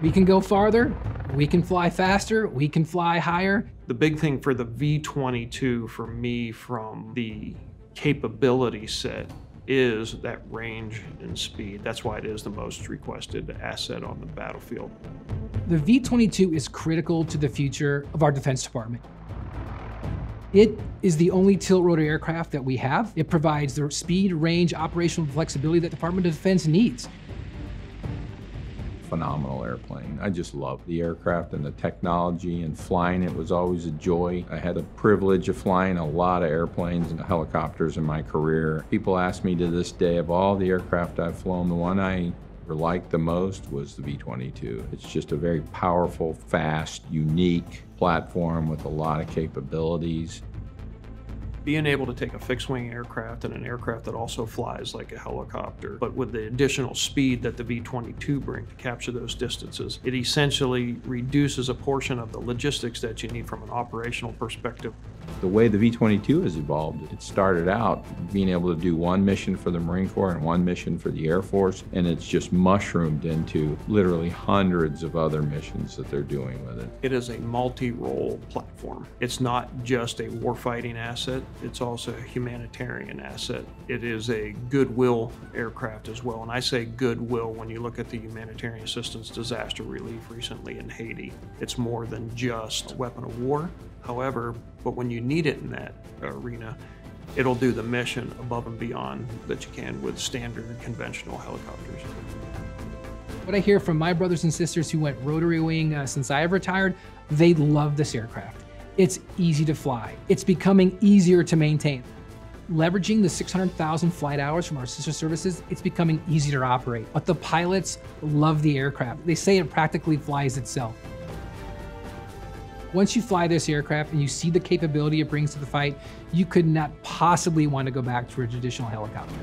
We can go farther, we can fly faster, we can fly higher. The big thing for the V-22 for me from the capability set is that range and speed. That's why it is the most requested asset on the battlefield. The V-22 is critical to the future of our Defense Department. It is the only tilt rotor aircraft that we have. It provides the speed, range, operational flexibility that the Department of Defense needs. Phenomenal airplane. I just love the aircraft and the technology and flying it was always a joy. I had the privilege of flying a lot of airplanes and helicopters in my career. People ask me to this day of all the aircraft I've flown, the one I liked the most was the V-22. It's just a very powerful, fast, unique platform with a lot of capabilities. Being able to take a fixed wing aircraft and an aircraft that also flies like a helicopter, but with the additional speed that the V-22 bring to capture those distances, it essentially reduces a portion of the logistics that you need from an operational perspective. The way the V-22 has evolved, it started out being able to do one mission for the Marine Corps and one mission for the Air Force, and it's just mushroomed into literally hundreds of other missions that they're doing with it. It is a multi-role platform. It's not just a warfighting asset, it's also a humanitarian asset. It is a goodwill aircraft as well, and I say goodwill when you look at the humanitarian assistance disaster relief recently in Haiti. It's more than just a weapon of war, However, but when you need it in that arena, it'll do the mission above and beyond that you can with standard conventional helicopters. What I hear from my brothers and sisters who went rotary wing uh, since I have retired, they love this aircraft. It's easy to fly. It's becoming easier to maintain. Leveraging the 600,000 flight hours from our sister services, it's becoming easier to operate. But the pilots love the aircraft. They say it practically flies itself. Once you fly this aircraft and you see the capability it brings to the fight, you could not possibly want to go back to a traditional helicopter.